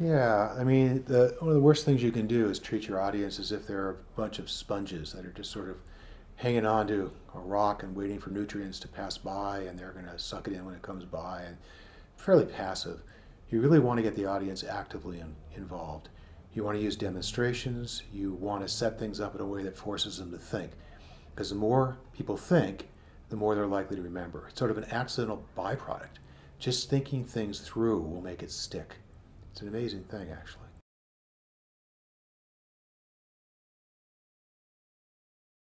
Yeah, I mean, the, one of the worst things you can do is treat your audience as if they're a bunch of sponges that are just sort of hanging on to a rock and waiting for nutrients to pass by, and they're going to suck it in when it comes by, and fairly passive. You really want to get the audience actively in, involved. You want to use demonstrations. You want to set things up in a way that forces them to think. Because the more people think, the more they're likely to remember. It's sort of an accidental byproduct. Just thinking things through will make it stick. It's an amazing thing, actually.